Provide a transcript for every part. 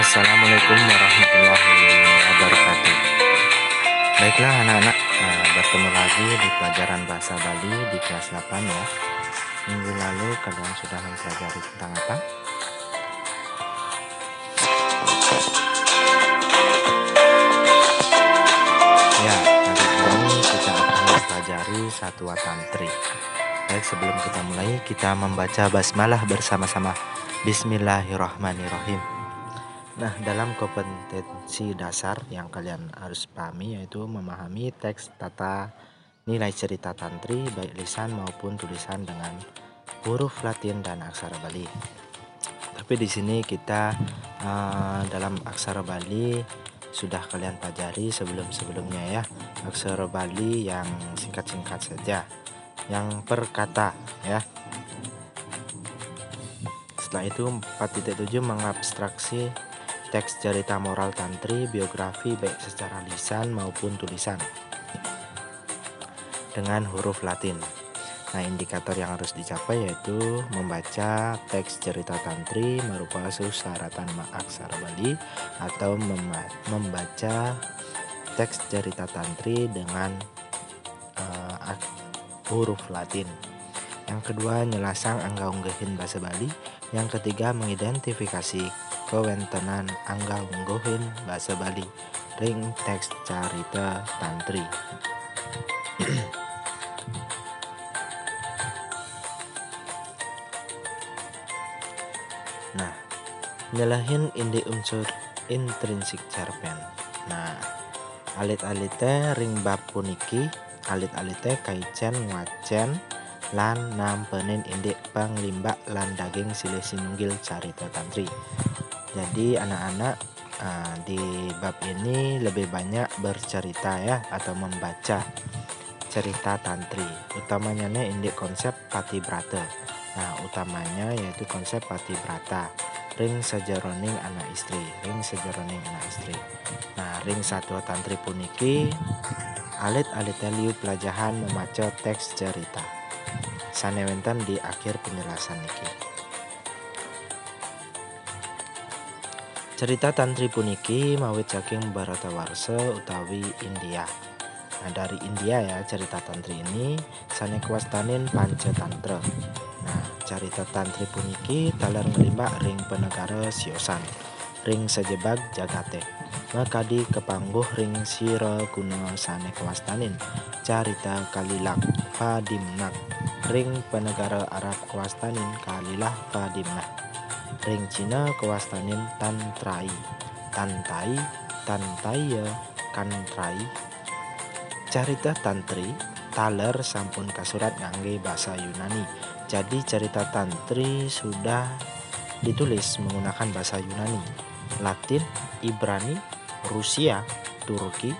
Assalamualaikum warahmatullahi wabarakatuh. Baiklah anak-anak nah, Bertemu lagi di pelajaran bahasa Bali di kelas 8 ya. Minggu lalu kalian sudah mempelajari tentang apa? Ya, kali ini kita akan mempelajari Satwa Tantri Baik sebelum kita mulai kita membaca basmalah bersama-sama. Bismillahirrahmanirrahim Nah, dalam kompetensi dasar yang kalian harus pahami yaitu memahami teks tata nilai cerita tantri baik lisan maupun tulisan dengan huruf Latin dan aksara Bali. Tapi di sini kita uh, dalam aksara Bali sudah kalian pelajari sebelum-sebelumnya ya. Aksara Bali yang singkat-singkat saja. Yang per kata ya. Setelah itu 4.7 mengabstraksi teks cerita moral tantri, biografi baik secara lisan maupun tulisan dengan huruf Latin. Nah, indikator yang harus dicapai yaitu membaca teks cerita tantri merupakan syaratan aksara Bali atau membaca teks cerita tantri dengan uh, huruf Latin. Yang kedua, nyelasang angga unggehin bahasa Bali. Yang ketiga, mengidentifikasi kewentenan angga unggohin bahasa Bali. Ring teks carita tantri. Nah nyelahin indi unsur intrinsik cerpen. Nah alit-alite ring bab puniki alit-alite kaicen wacen lan nampenin indik panglimbak lan daging silih sinunggil carita tantri jadi anak-anak uh, di bab ini lebih banyak bercerita ya atau membaca cerita tantri. Utamanya nih indik konsep pati brata. Nah, utamanya yaitu konsep pati brata. Ring sejeroning anak istri, ring sejeroning anak istri. Nah, ring satu tantri puniki alit-alit liu pelajahan memaca teks cerita. Sanewenten di akhir penjelasan niki. Cerita tantri puniki mawit saking Bharatawarsa utawi India. Nah, dari India ya cerita tantri ini sanekwastanin pancatantra. Nah, cerita tantri puniki taler ngelimbak ring penegara siosan, ring sejebag jagate. Makadi kepangguh ring sira kuno sanekwastanin carita kalilak padimnak ring penegara Arab kwastanin kalilah padimnak ring Cina kewastanin tantrai. Tantai tantaya kantrai. Carita tantri taler sampun kasurat ngangge bahasa Yunani. Jadi cerita tantri sudah ditulis menggunakan bahasa Yunani. Latin Ibrani Rusia Turki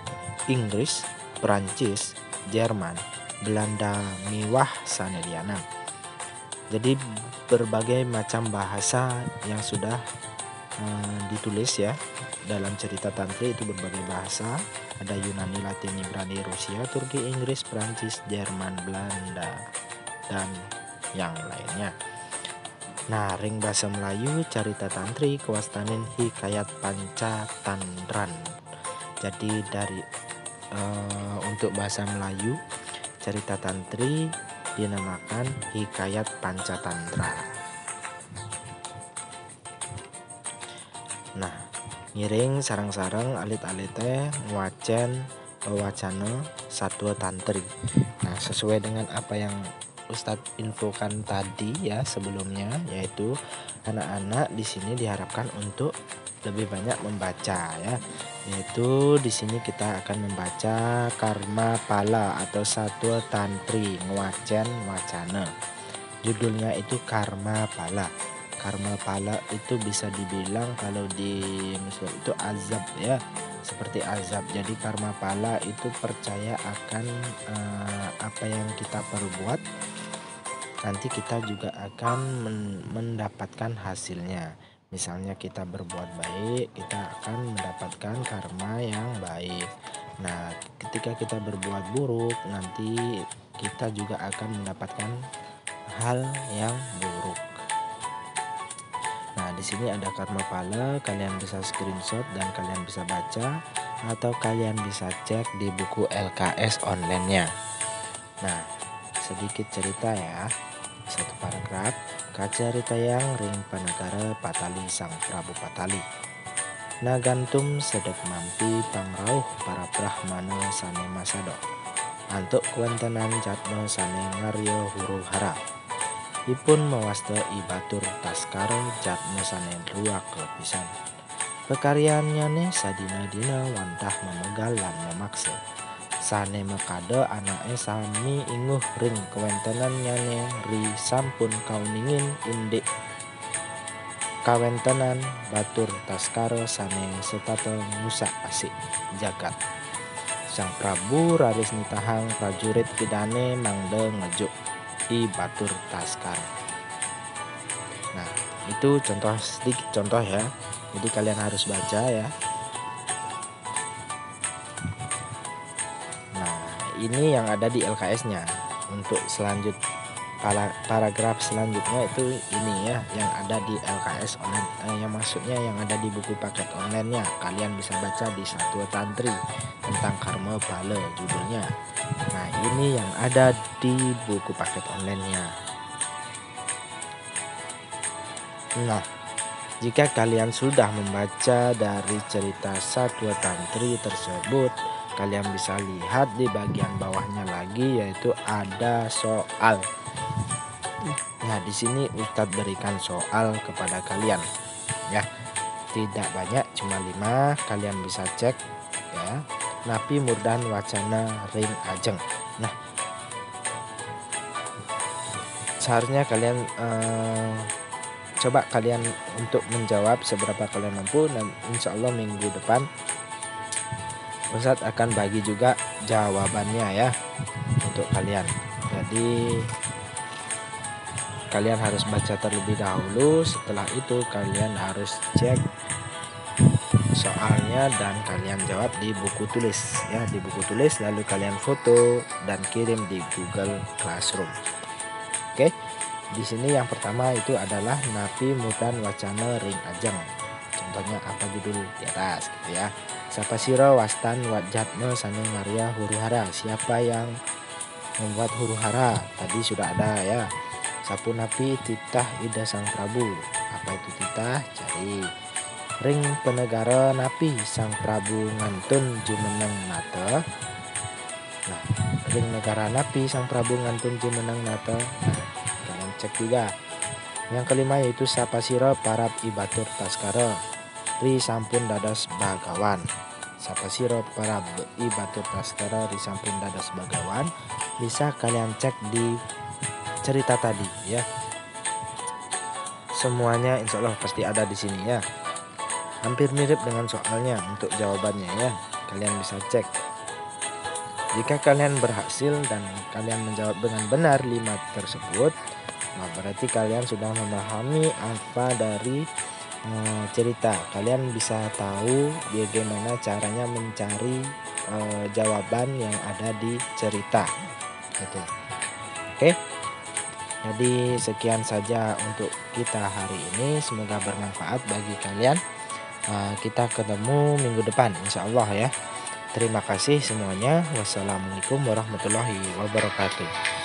Inggris Perancis Jerman Belanda miwah saneliana jadi berbagai macam bahasa yang sudah uh, ditulis ya dalam cerita tantri itu berbagai bahasa ada Yunani, Latin, Ibrani, Rusia, Turki, Inggris, Prancis, Jerman, Belanda dan yang lainnya. Nah, ring bahasa Melayu cerita tantri kewastanin hikayat panca tandran. Jadi dari uh, untuk bahasa Melayu cerita tantri dinamakan Hikayat Pancatantra. Nah, ngiring sarang-sarang alit-alite wacen wacana satwa tantri. Nah, sesuai dengan apa yang Ustadz infokan tadi ya sebelumnya yaitu anak-anak di sini diharapkan untuk lebih banyak membaca ya. Yaitu di sini kita akan membaca karma pala atau satwa tantri ngwacen wacana. Judulnya itu karma pala. Karma pala itu bisa dibilang kalau di Mesir itu azab ya seperti azab. Jadi karma pala itu percaya akan uh, apa yang kita perbuat nanti kita juga akan mendapatkan hasilnya misalnya kita berbuat baik kita akan mendapatkan karma yang baik nah ketika kita berbuat buruk nanti kita juga akan mendapatkan hal yang buruk nah di sini ada karma pala, kalian bisa screenshot dan kalian bisa baca atau kalian bisa cek di buku LKS online-nya. Nah, sedikit cerita ya. Satu paragraf, kacarita yang ring panagara Patali Sang Prabu Patali. Nagantum sedek mampi pangrauh para brahmana sane masado. Antuk kuantanan jatno sane ngaryo huru hara ipun mewasta ibatur taskara jat mesane ruak kepisan. Pekaryaannya ne sadina dina wantah memegal lan memaksa. Sane mekade anake sami inguh ring kewentenan nyane ri sampun kau ningin indik kawentenan batur taskara sane setata musak asik jagat. Sang Prabu raris nitahang prajurit pidane mangde ngejuk di Batur Taskar. Nah, itu contoh sedikit contoh ya. Jadi kalian harus baca ya. Ini yang ada di LKS-nya. Untuk selanjut paragraf selanjutnya itu ini ya yang ada di LKS online. Eh, yang maksudnya yang ada di buku paket online-nya. Kalian bisa baca di satu tantri tentang karma bala judulnya. Nah ini yang ada di buku paket online-nya. Nah jika kalian sudah membaca dari cerita satwa tantri tersebut kalian bisa lihat di bagian bawahnya lagi yaitu ada soal Nah, di sini Ustadz berikan soal kepada kalian ya. Tidak banyak, cuma lima. Kalian bisa cek ya. Napi Murdan Wacana Ring Ajeng. Nah, seharusnya kalian eh, coba kalian untuk menjawab seberapa kalian mampu dan insya Allah minggu depan Ustadz akan bagi juga jawabannya ya untuk kalian. Jadi kalian harus baca terlebih dahulu. Setelah itu kalian harus cek soalnya dan kalian jawab di buku tulis ya di buku tulis lalu kalian foto dan kirim di Google Classroom. Oke di sini yang pertama itu adalah Napi Mutan Wacana Ring Ajeng contohnya apa judul di atas gitu ya siapa siro wastan wajatme saneng Maria huru hara siapa yang membuat huru hara tadi sudah ada ya Sapu napi titah ida sang Prabu. Apa itu titah? Cari. Ring penegara napi sang Prabu ngantun jumeneng nata. Nah, ring negara napi sang Prabu ngantun jumeneng nata. Nah, kalian cek juga. Yang kelima yaitu sapa siro para ibatur taskara. Ri sampun dadas bagawan. Sapa siro para ibatur taskara ri sampun dadas bagawan. Bisa kalian cek di cerita tadi ya semuanya insya Allah pasti ada di sini ya hampir mirip dengan soalnya untuk jawabannya ya kalian bisa cek jika kalian berhasil dan kalian menjawab dengan benar lima tersebut nah berarti kalian sudah memahami apa dari uh, cerita kalian bisa tahu bagaimana caranya mencari uh, jawaban yang ada di cerita gitu oke? Jadi sekian saja untuk kita hari ini. Semoga bermanfaat bagi kalian. Uh, kita ketemu minggu depan insya Allah ya. Terima kasih semuanya. Wassalamualaikum warahmatullahi wabarakatuh.